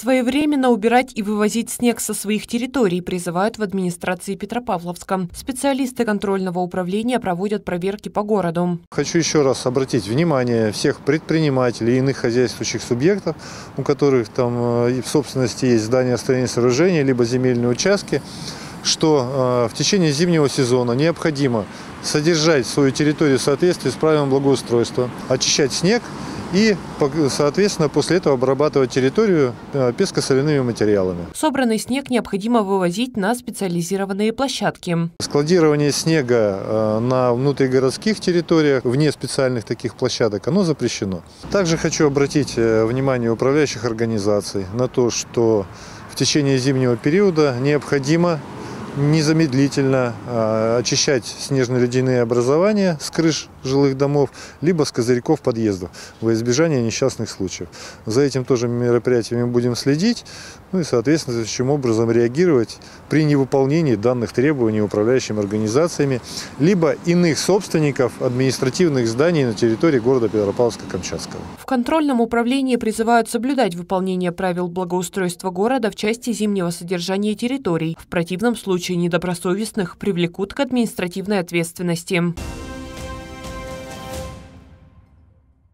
Своевременно убирать и вывозить снег со своих территорий призывают в администрации Петропавловска. Специалисты контрольного управления проводят проверки по городу. Хочу еще раз обратить внимание всех предпринимателей и иных хозяйствующих субъектов, у которых там э, в собственности есть здания строения сооружения, либо земельные участки, что э, в течение зимнего сезона необходимо содержать свою территорию в соответствии с правилами благоустройства, очищать снег и, соответственно, после этого обрабатывать территорию э, пескосоляными материалами. Собранный снег необходимо вывозить на специализированные площадки. Складирование снега э, на внутригородских территориях, вне специальных таких площадок, оно запрещено. Также хочу обратить э, внимание управляющих организаций на то, что в течение зимнего периода необходимо незамедлительно а, очищать снежно-ледяные образования с крыш жилых домов, либо с козырьков подъездов во избежание несчастных случаев. За этим тоже мероприятиями будем следить, ну и, соответственно, следующим образом реагировать при невыполнении данных требований управляющими организациями, либо иных собственников административных зданий на территории города Петропавловска-Камчатского. В контрольном управлении призывают соблюдать выполнение правил благоустройства города в части зимнего содержания территорий. В противном случае недобросовестных привлекут к административной ответственности.